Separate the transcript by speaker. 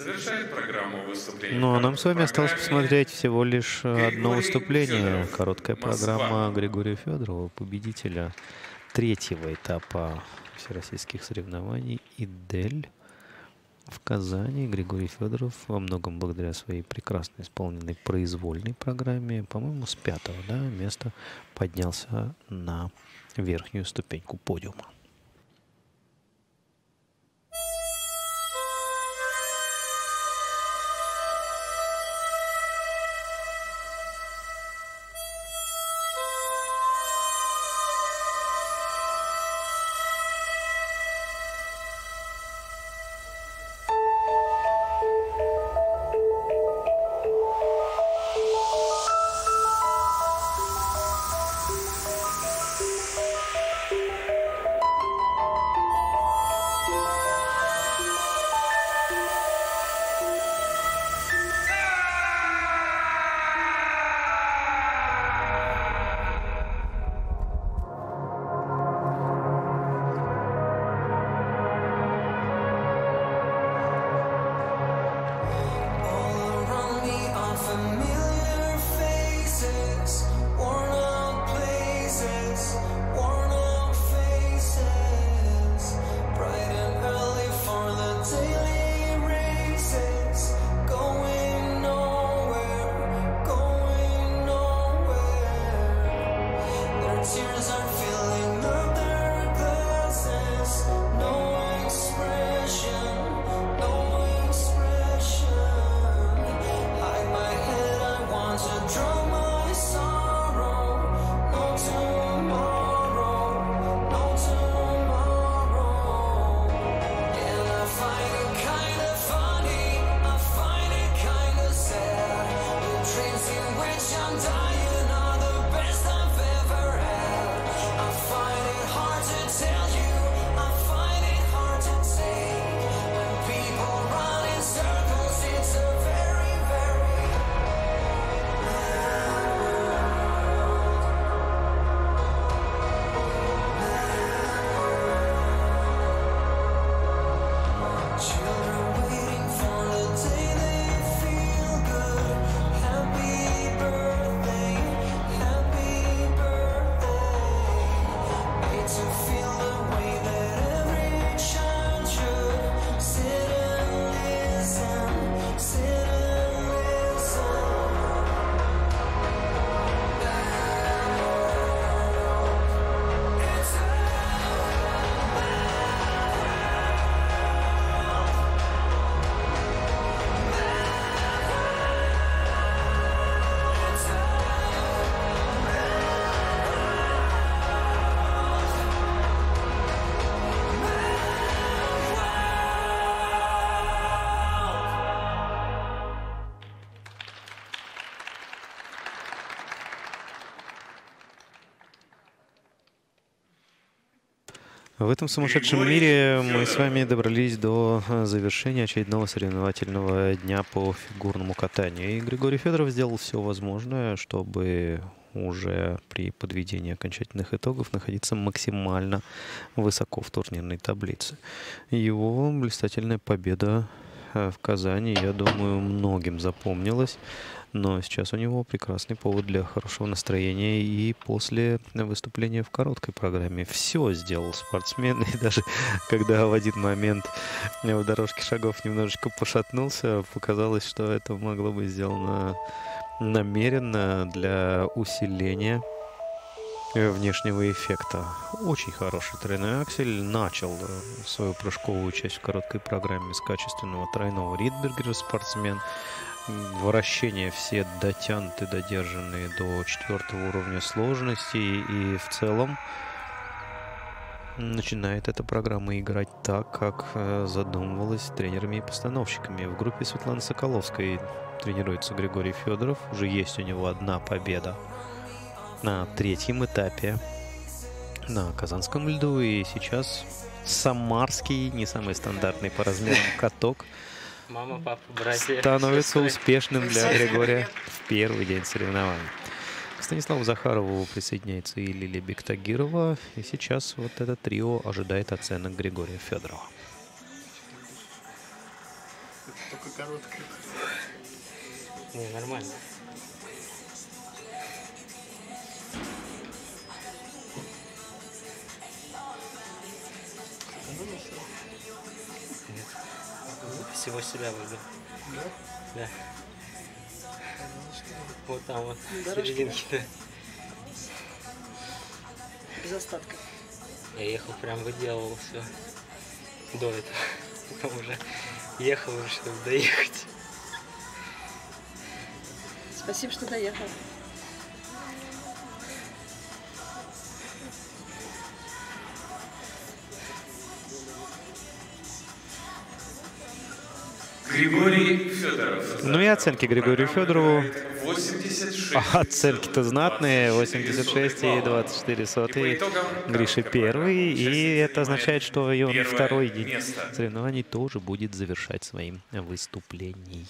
Speaker 1: Завершает программу выступление.
Speaker 2: Ну, а нам с вами осталось посмотреть всего лишь одно выступление. Короткая программа Григория Федорова, победителя третьего этапа всероссийских соревнований «Идель» в Казани. Григорий Федоров во многом благодаря своей прекрасно исполненной произвольной программе, по-моему, с пятого да, места поднялся на верхнюю ступеньку подиума. В этом сумасшедшем мире мы с вами добрались до э, завершения очередного соревновательного дня по фигурному катанию. И Григорий Федоров сделал все возможное, чтобы уже при подведении окончательных итогов находиться максимально высоко в турнирной таблице. Его блистательная победа в Казани, я думаю, многим запомнилась. Но сейчас у него прекрасный повод для хорошего настроения. И после выступления в короткой программе все сделал спортсмен. И даже когда в один момент в дорожке шагов немножечко пошатнулся, показалось, что это могло быть сделано намеренно для усиления внешнего эффекта. Очень хороший тройной аксель. Начал э, свою прыжковую часть в короткой программе с качественного тройного Ридбергера спортсмен вращения все дотянуты, додержанные до четвертого уровня сложности. И в целом начинает эта программа играть так, как э, задумывалась тренерами и постановщиками. В группе Светланы Соколовской тренируется Григорий Федоров. Уже есть у него одна победа на третьем этапе на Казанском льду. И сейчас самарский, не самый стандартный по размерам каток –
Speaker 3: Мама, папа, братья.
Speaker 2: Становится успешным для Григория в первый день соревнований. К Станиславу Захарову присоединяется и Лилия Бектагирова. И сейчас вот это трио ожидает оценок Григория Федорова.
Speaker 4: такое короткое.
Speaker 3: Не, нормально. Всего себя выбил.
Speaker 4: Да?
Speaker 3: Да. Вот там вот,
Speaker 4: Дорожки,
Speaker 3: серединки, да.
Speaker 4: Без остатка.
Speaker 3: Я ехал, прям выделывал все до этого. Потом уже ехал, чтобы доехать.
Speaker 5: Спасибо, что доехал.
Speaker 1: Григорий Федоров.
Speaker 2: Ну и оценки Григорию Федорову.
Speaker 1: 86.
Speaker 2: А Оценки-то знатные, 86 и 24 сотые. Гриша первый, и это означает, что и он второй день соревнований тоже будет завершать своим выступлением.